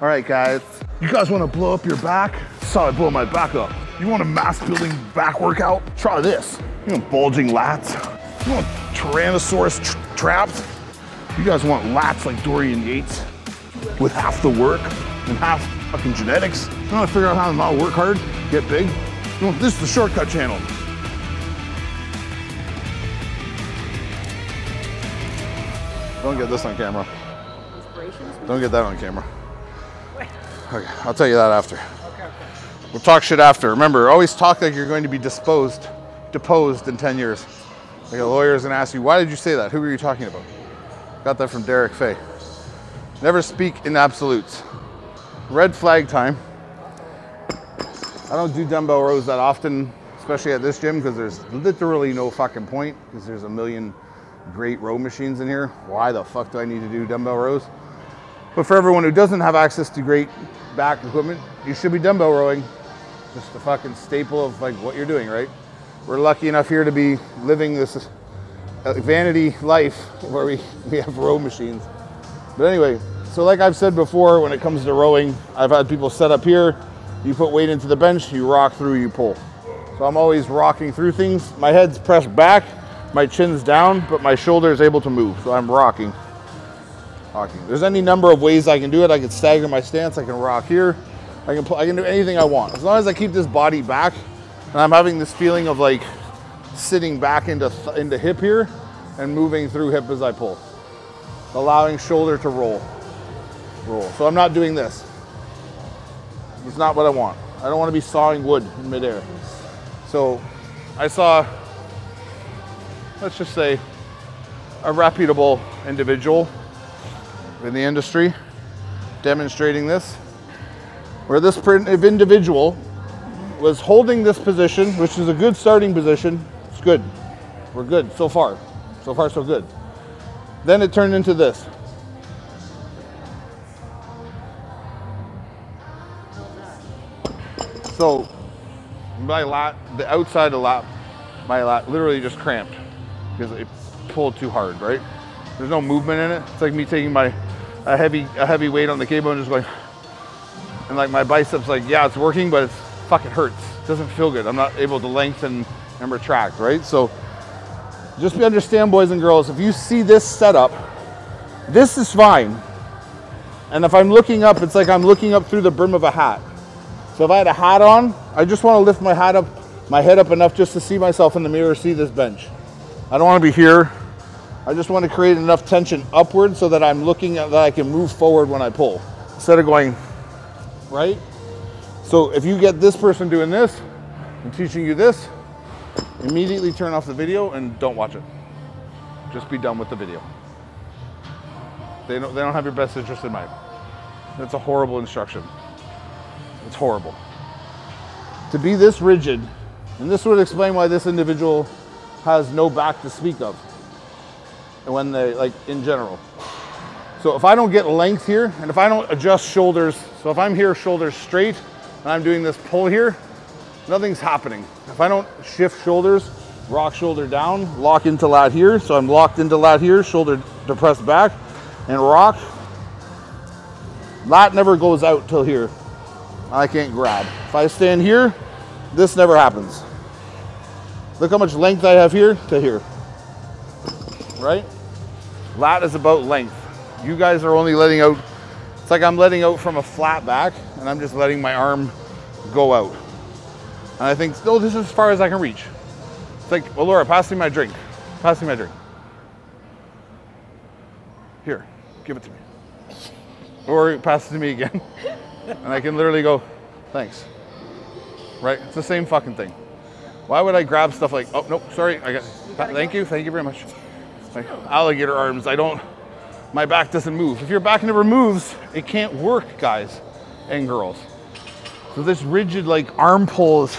All right, guys. You guys want to blow up your back? Saw I blow my back up. You want a mass building back workout? Try this. You want bulging lats? You want Tyrannosaurus tr traps? You guys want lats like Dorian Yates with half the work and half fucking genetics? You want to figure out how to not work hard, get big? You want, this is the shortcut channel. Don't get this on camera. Don't get that on camera. Okay, I'll tell you that after. We'll talk shit after. Remember, always talk like you're going to be disposed, deposed in 10 years. Like a lawyer's gonna ask you, why did you say that? Who were you talking about? Got that from Derek Fay. Never speak in absolutes. Red flag time. I don't do dumbbell rows that often, especially at this gym, because there's literally no fucking point, because there's a million great row machines in here. Why the fuck do I need to do dumbbell rows? But for everyone who doesn't have access to great back equipment, you should be dumbbell rowing. Just a fucking staple of like what you're doing, right? We're lucky enough here to be living this vanity life where we, we have row machines. But anyway, so like I've said before, when it comes to rowing, I've had people set up here, you put weight into the bench, you rock through, you pull. So I'm always rocking through things. My head's pressed back, my chin's down, but my shoulder is able to move. So I'm rocking. There's any number of ways I can do it. I can stagger my stance. I can rock here. I can, I can do anything I want. As long as I keep this body back and I'm having this feeling of like sitting back into, into hip here and moving through hip as I pull. Allowing shoulder to roll. Roll. So I'm not doing this. It's not what I want. I don't want to be sawing wood in midair. So I saw, let's just say, a reputable individual in the industry demonstrating this, where this individual was holding this position, which is a good starting position. It's good. We're good so far. So far, so good. Then it turned into this. So my lat, the outside of the lat, my lat literally just cramped because it pulled too hard, right? There's no movement in it. It's like me taking my a heavy a heavy weight on the cable and just going and like my biceps like yeah it's working but it's fucking hurts. It doesn't feel good. I'm not able to lengthen and retract right? So just be understand boys and girls if you see this setup this is fine. And if i'm looking up it's like i'm looking up through the brim of a hat. So if i had a hat on i just want to lift my hat up my head up enough just to see myself in the mirror see this bench. I don't want to be here I just want to create enough tension upward so that I'm looking at that I can move forward when I pull instead of going right. So if you get this person doing this and teaching you this, immediately turn off the video and don't watch it. Just be done with the video. They don't, they don't have your best interest in mind. That's a horrible instruction. It's horrible. To be this rigid, and this would explain why this individual has no back to speak of when they, like in general. So if I don't get length here, and if I don't adjust shoulders, so if I'm here shoulders straight, and I'm doing this pull here, nothing's happening. If I don't shift shoulders, rock shoulder down, lock into lat here, so I'm locked into lat here, shoulder depressed back, and rock, lat never goes out till here. I can't grab. If I stand here, this never happens. Look how much length I have here to here, right? Lat is about length. You guys are only letting out, it's like I'm letting out from a flat back and I'm just letting my arm go out. And I think, no, this is as far as I can reach. It's like, well, Laura, pass me my drink. Pass me my drink. Here, give it to me. Or pass it to me again. and I can literally go, thanks. Right? It's the same fucking thing. Why would I grab stuff like, oh, nope, sorry, I got, thank you, thank you very much like alligator arms. I don't, my back doesn't move. If your back never moves, it can't work, guys and girls. So this rigid like arm pulls,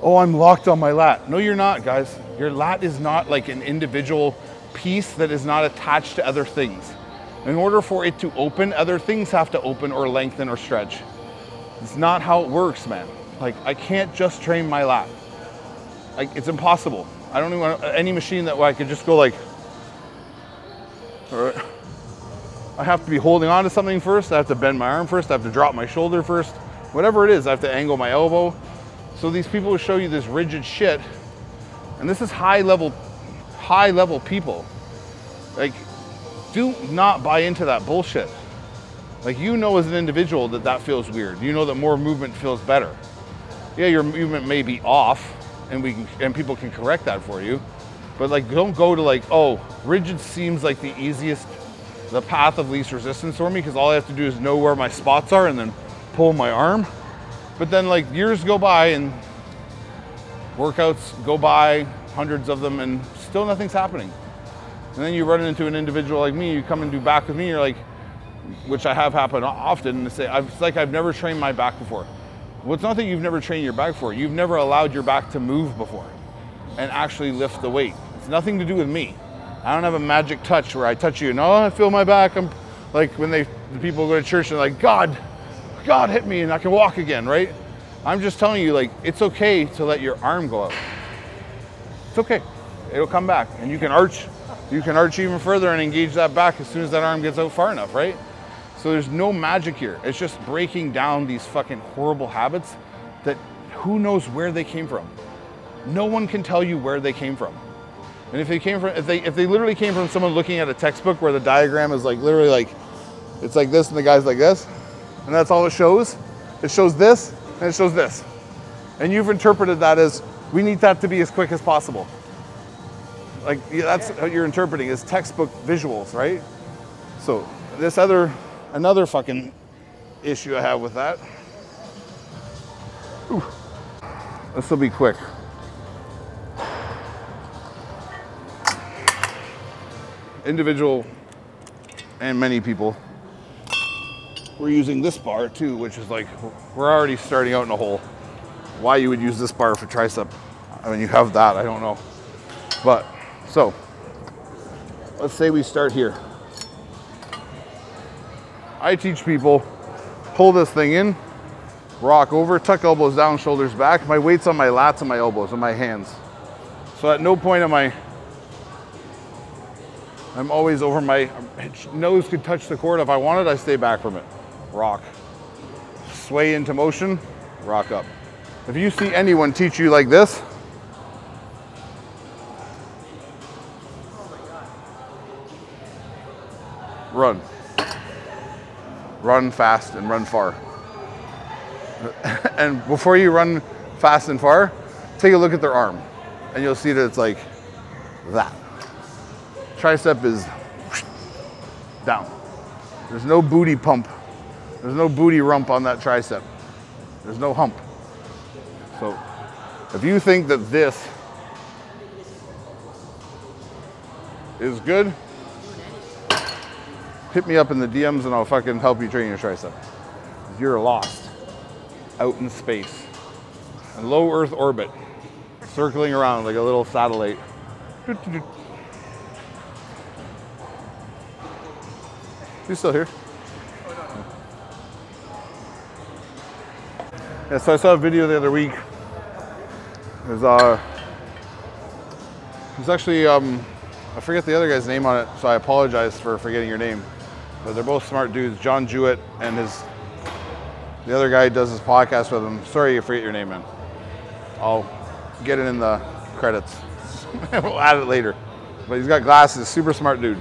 oh, I'm locked on my lat. No, you're not, guys. Your lat is not like an individual piece that is not attached to other things. In order for it to open, other things have to open or lengthen or stretch. It's not how it works, man. Like I can't just train my lat. Like it's impossible. I don't even want any machine that I could just go like, all right. I have to be holding on to something first. I have to bend my arm first. I have to drop my shoulder first. Whatever it is, I have to angle my elbow. So these people will show you this rigid shit. And this is high level, high level people. Like, do not buy into that bullshit. Like you know as an individual that that feels weird. You know that more movement feels better. Yeah, your movement may be off and we can, and people can correct that for you. But like don't go to like, oh, rigid seems like the easiest the path of least resistance for me because all I have to do is know where my spots are and then pull my arm. But then like years go by and workouts go by, hundreds of them, and still nothing's happening. And then you run into an individual like me, you come and do back with me, you're like, which I have happen often, and say, it's like I've never trained my back before. Well, it's not that you've never trained your back before. You've never allowed your back to move before and actually lift the weight. It's nothing to do with me. I don't have a magic touch where I touch you and oh, I feel my back. I'm like when they the people go to church and like God, God hit me and I can walk again, right? I'm just telling you like it's okay to let your arm go out. It's okay. It'll come back and you can arch you can arch even further and engage that back as soon as that arm gets out far enough, right? So there's no magic here. It's just breaking down these fucking horrible habits that who knows where they came from. No one can tell you where they came from. And if they came from if they if they literally came from someone looking at a textbook where the diagram is like literally like it's like this and the guy's like this, and that's all it shows. It shows this and it shows this. And you've interpreted that as we need that to be as quick as possible. Like that's what you're interpreting is textbook visuals, right? So this other, another fucking issue I have with that. This will be quick. Individual and many people we're using this bar too, which is like, we're already starting out in a hole. Why you would use this bar for tricep? I mean, you have that, I don't know. But so let's say we start here. I teach people pull this thing in, rock over, tuck elbows down, shoulders back. My weight's on my lats and my elbows and my hands. So at no point am I, I'm always over my nose could touch the cord. If I wanted, I stay back from it. Rock. Sway into motion, rock up. If you see anyone teach you like this, run. Run fast and run far. and before you run fast and far, take a look at their arm and you'll see that it's like that. Tricep is down. There's no booty pump. There's no booty rump on that tricep. There's no hump. So if you think that this is good, hit me up in the DMs and I'll fucking help you train your tricep. You're lost out in space. In low Earth orbit, circling around like a little satellite. You still here? Yeah, so I saw a video the other week. There's uh, there's actually um, I forget the other guy's name on it, so I apologize for forgetting your name. But they're both smart dudes. John Jewett and his the other guy does his podcast with him. Sorry, you forget your name, man. I'll get it in the credits. we'll add it later. But he's got glasses. Super smart dude.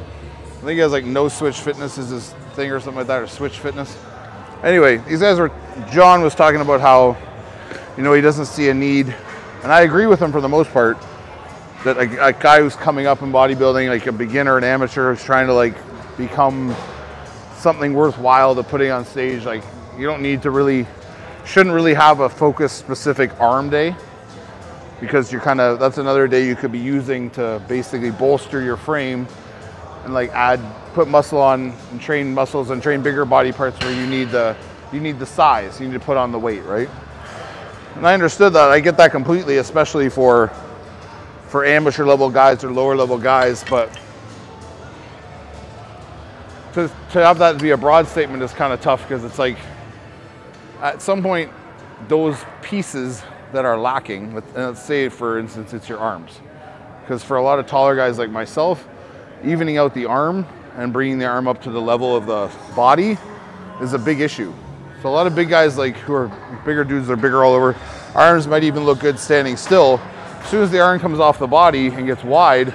I think he has like No Switch Fitness is his thing or something like that, or Switch Fitness. Anyway, these guys were. John was talking about how, you know, he doesn't see a need, and I agree with him for the most part. That a, a guy who's coming up in bodybuilding, like a beginner, an amateur, who's trying to like become something worthwhile to putting on stage. Like you don't need to really, shouldn't really have a focus specific arm day because you're kind of, that's another day you could be using to basically bolster your frame and like add, put muscle on and train muscles and train bigger body parts where you need the, you need the size, you need to put on the weight, right? And I understood that, I get that completely, especially for, for amateur level guys or lower level guys, but to, to have that be a broad statement is kind of tough because it's like at some point those pieces that are lacking, let's say for instance it's your arms, because for a lot of taller guys like myself, evening out the arm and bringing the arm up to the level of the body is a big issue. So a lot of big guys like who are bigger dudes, they're bigger all over. Arms might even look good standing still. As soon as the arm comes off the body and gets wide,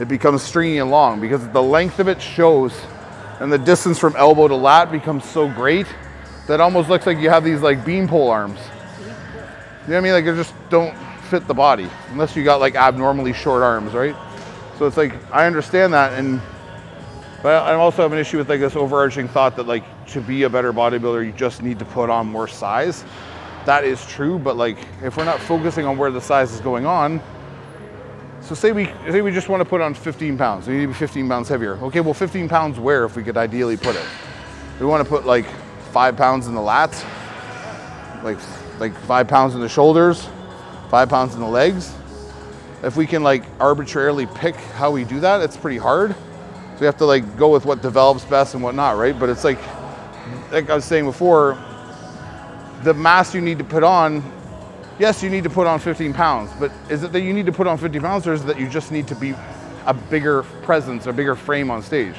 it becomes stringy and long because the length of it shows and the distance from elbow to lat becomes so great that almost looks like you have these like beanpole arms. You know what I mean? Like they just don't fit the body unless you got like abnormally short arms, right? So it's like I understand that and but I also have an issue with like this overarching thought that like to be a better bodybuilder you just need to put on more size. That is true, but like if we're not focusing on where the size is going on, so say we say we just want to put on 15 pounds. We need to be 15 pounds heavier. Okay, well 15 pounds where if we could ideally put it? We want to put like five pounds in the lats, like like five pounds in the shoulders, five pounds in the legs. If we can like arbitrarily pick how we do that, it's pretty hard. So we have to like go with what develops best and whatnot, right? But it's like, like I was saying before, the mass you need to put on, yes, you need to put on 15 pounds, but is it that you need to put on 50 pounds or is it that you just need to be a bigger presence, a bigger frame on stage?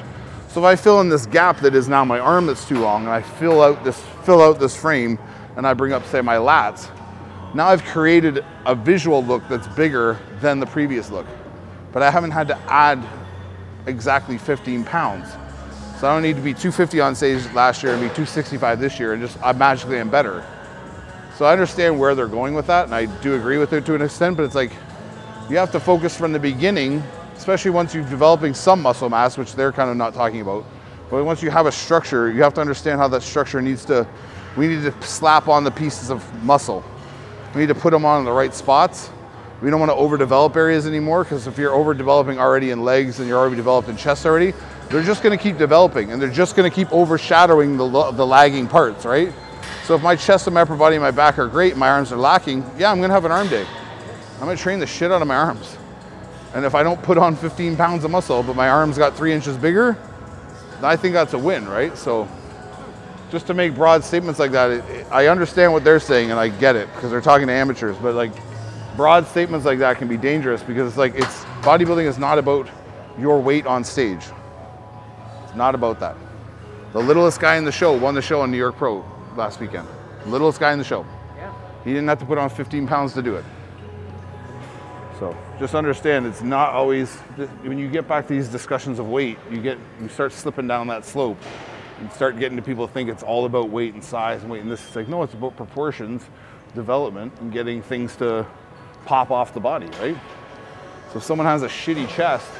So if I fill in this gap that is now my arm that's too long and I fill out this, fill out this frame and I bring up say my lats, now I've created a visual look that's bigger than the previous look. But I haven't had to add exactly 15 pounds. So I don't need to be 250 on stage last year and be 265 this year and just I magically am better. So I understand where they're going with that and I do agree with it to an extent, but it's like you have to focus from the beginning, especially once you're developing some muscle mass, which they're kind of not talking about. But once you have a structure, you have to understand how that structure needs to, we need to slap on the pieces of muscle. We need to put them on in the right spots we don't want to overdevelop areas anymore because if you're overdeveloping already in legs and you're already developed in chest already, they're just going to keep developing and they're just going to keep overshadowing the, the lagging parts, right? So if my chest and my upper body and my back are great, my arms are lacking, yeah, I'm going to have an arm day. I'm going to train the shit out of my arms. And if I don't put on 15 pounds of muscle, but my arms got three inches bigger, I think that's a win, right? So just to make broad statements like that, it, it, I understand what they're saying and I get it because they're talking to amateurs, but like broad statements like that can be dangerous because it's like it's bodybuilding is not about your weight on stage. It's not about that. The littlest guy in the show won the show on New York Pro last weekend. Littlest guy in the show. Yeah. He didn't have to put on 15 pounds to do it. So just understand it's not always when you get back to these discussions of weight, you get you start slipping down that slope and start getting to people to think it's all about weight and size and weight and this is like no, it's about proportions, development, and getting things to pop off the body, right? So if someone has a shitty chest,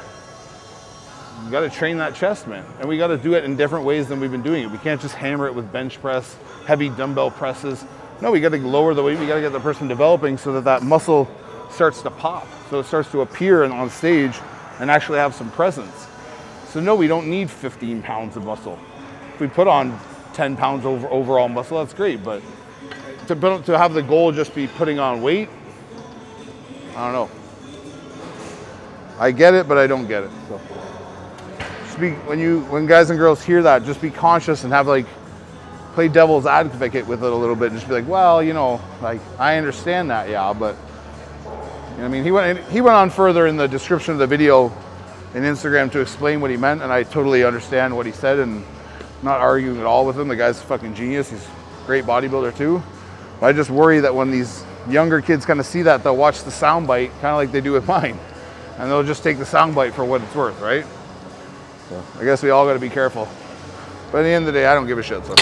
you got to train that chest, man. And we got to do it in different ways than we've been doing it. We can't just hammer it with bench press, heavy dumbbell presses. No, we got to lower the weight. We got to get the person developing so that that muscle starts to pop. So it starts to appear and on stage and actually have some presence. So no, we don't need 15 pounds of muscle. We put on 10 pounds over overall muscle, that's great. But to, to have the goal just be putting on weight, I don't know. I get it, but I don't get it. So be when you when guys and girls hear that, just be conscious and have like play devil's advocate with it a little bit and just be like, well, you know, like I understand that, yeah, but you know, I mean, he went he went on further in the description of the video in Instagram to explain what he meant, and I totally understand what he said and not arguing at all with him. The guy's a fucking genius. He's a great bodybuilder too. But I just worry that when these younger kids kind of see that, they'll watch the soundbite kind of like they do with mine. And they'll just take the soundbite for what it's worth, right? So I guess we all got to be careful. But at the end of the day, I don't give a shit. So.